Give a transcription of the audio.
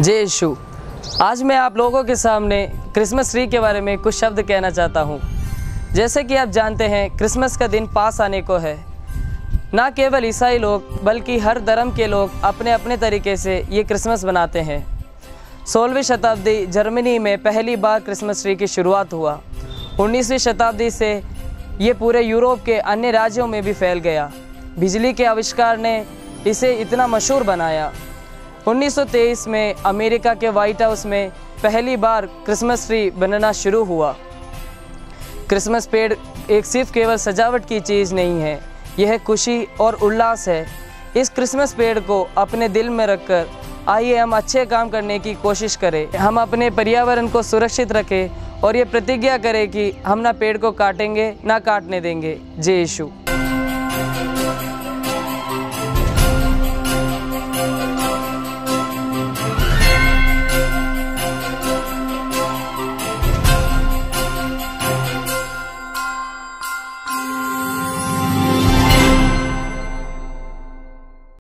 जय यीशु। आज मैं आप लोगों के सामने क्रिसमस ट्री के बारे में कुछ शब्द कहना चाहता हूँ। जैसे कि आप जानते हैं, क्रिसमस का दिन पास आने को है। ना केवल ईसाई लोग, बल्कि हर धर्म के लोग अपने अपने तरीके से ये क्रिसमस बनाते हैं। सोलहवीं शताब्दी जर्मनी में पहली बार क्रिसमस ट्री की शुरुआत हुआ। उन्नीसवीं शताब्दी से ये पूरे यूरोप के अन्य राज्यों में भी फैल गया। बिजली के आविष्कार ने इसे इतना मशहूर बनाया। 1923 में अमेरिका के वाइट हाउस में पहली बार क्रिसमस ट्री बनना शुरू हुआ। क्रिसमस पेड़ एक सिर्फ़ केवल सजावट की चीज़ नहीं है, यह खुशी और उल्लास है। इस क्रिसमस पेड़ को अपने दिल में रखकर आइए हम अच्छे काम करने की कोशिश करें। हम अपने पर्यावरण को सुरक्षित रखें और ये प्रतिज्ञा करें कि हम ना पेड़ को काटेंगे, ना काटने देंगे। जय यीशु।